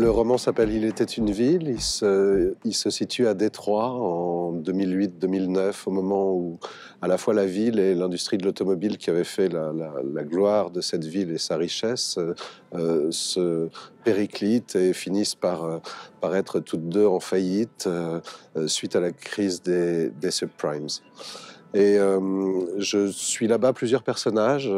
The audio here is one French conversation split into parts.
Le roman s'appelle Il était une ville. Il se, situe à Détroit en 2008-2009, au moment où à la fois la ville et l'industrie de l'automobile qui avait fait la, gloire de cette ville et sa richesse euh, se périclitent et finissent par, euh, par être toutes deux en faillite euh, suite à la crise des, subprimes. Et je suis là-bas plusieurs personnages.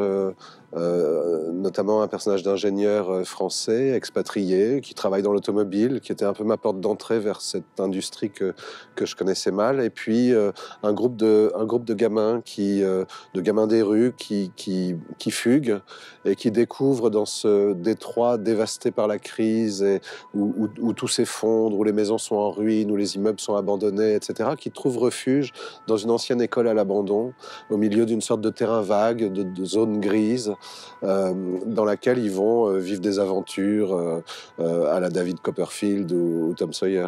Notamment un personnage d'ingénieur euh, français expatrié qui travaille dans l'automobile, qui était un peu ma porte d'entrée vers cette industrie que, que je connaissais mal, et puis euh, un, groupe de, un groupe de gamins, qui, de gamins des rues qui, qui, qui fuguent et qui découvrent dans ce détroit dévasté par la crise, et où, où, tout s'effondre, où les maisons sont en ruine, où les immeubles sont abandonnés, etc., qui trouvent refuge dans une ancienne école à l'abandon, au milieu d'une sorte de terrain vague, de, zone grise, euh, dans laquelle ils vont euh, vivre des aventures euh, à la David Copperfield ou, Tom Sawyer.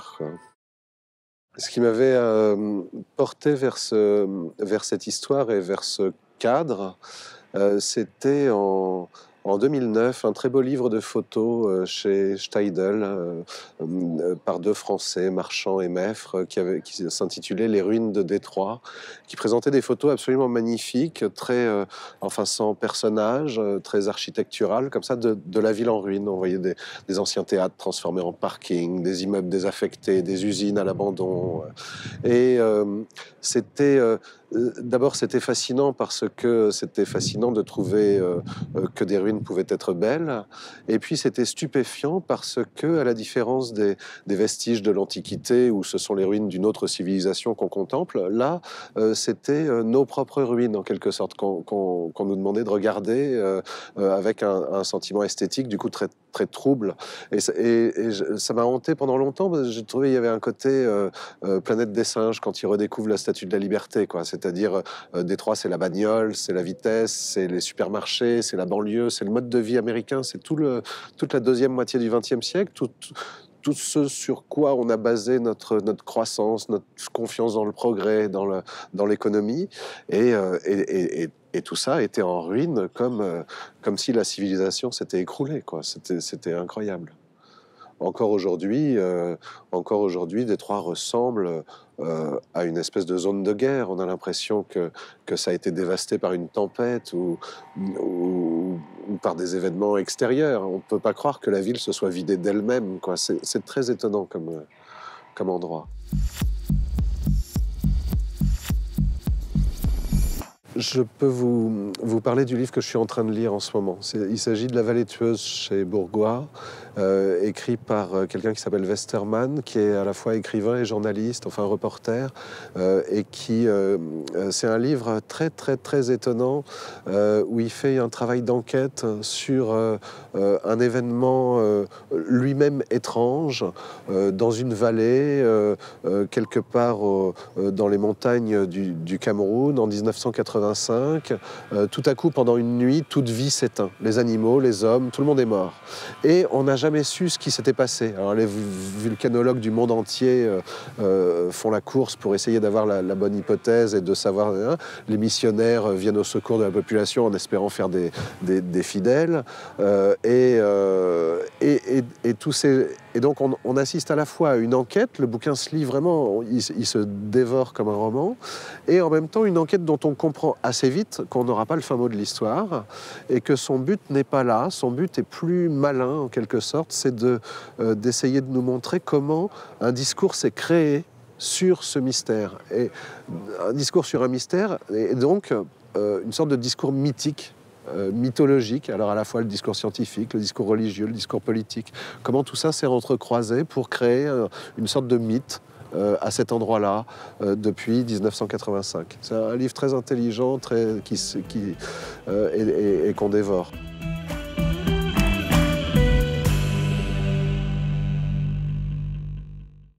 Ce qui m'avait porté vers, ce, vers cette histoire et vers ce cadre, c'était en, en 2009 un très beau livre de photos euh, chez Steidel euh, euh, par deux Français, Marchand et Meffre, qui, qui s'intitulait Les ruines de Détroit, qui présentait des photos absolument magnifiques, très, enfin sans personnage, très architecturales, comme ça, de, la ville en ruine. On voyait des, des, anciens théâtres transformés en parking, des immeubles désaffectés, des usines à l'abandon. Et c'était D'abord, c'était fascinant parce que c'était fascinant de trouver que des ruines pouvait être belle. Et puis c'était stupéfiant parce que, à la différence des, vestiges de l'Antiquité, où ce sont les ruines d'une autre civilisation qu'on contemple, là, euh, c'était euh, nos propres ruines, en quelque sorte, qu'on nous demandait de regarder euh, avec un, sentiment esthétique, du coup, très, très trouble. Et, ça m'a hanté pendant longtemps, j'ai trouvé qu'il y avait un côté planète des singes quand ils redécouvrent la statue de la liberté, quoi. C'est-à-dire, Détroit, c'est la bagnole, c'est la vitesse, c'est les supermarchés, c'est la banlieue, c'est le mode de vie américain, c'est tout le, toute la deuxième moitié du XXe siècle, tout, ce sur quoi on a basé notre, notre croissance, notre confiance dans le progrès, dans l'économie. Dans et, euh, et, et, et, tout ça était en ruine comme, euh, comme si la civilisation s'était écroulée. C'était incroyable encore aujourd'hui, euh, encore aujourd'hui, Détroit ressemble euh, à une espèce de zone de guerre. On a l'impression que, que ça a été dévasté par une tempête ou, par des événements extérieurs. On ne peut pas croire que la ville se soit vidée d'elle-même. C'est très étonnant comme, comme endroit. Je peux vous, vous, parler du livre que je suis en train de lire en ce moment. Il s'agit de La Vallée tueuse chez Bourgois, euh, écrit par euh, quelqu'un qui s'appelle Westermann, qui est à la fois écrivain et journaliste, enfin reporter, euh, et qui c'est un livre très très très étonnant où il fait un travail d'enquête sur un événement lui-même étrange dans une vallée quelque part dans les montagnes du, Cameroun en 1980 euh, tout à coup, pendant une nuit, toute vie s'éteint. Les animaux, les hommes, tout le monde est mort. Et on n'a jamais su ce qui s'était passé. Alors les vulcanologues du monde entier euh, euh, font la course pour essayer d'avoir la, bonne hypothèse et de savoir. Hein. les missionnaires viennent au secours de la population en espérant faire des, des, fidèles. et, et, tous ces et donc on, assiste à la fois à une enquête, le bouquin se lit vraiment, il, se dévore comme un roman, et en même temps une enquête dont on comprend assez vite qu'on n'aura pas le fin mot de l'histoire, et que son but n'est pas là, son but est plus malin en quelque sorte, c'est euh, d'essayer de nous montrer comment un discours s'est créé sur ce mystère. Et un discours sur un mystère, et donc euh, une sorte de discours mythique mythologique, alors à la fois le discours scientifique, le discours religieux, le discours politique, comment tout ça s'est entrecroisé pour créer euh, une sorte de mythe euh, à cet endroit-là depuis 1985. C'est un livre très intelligent, très, qui et qu'on dévore.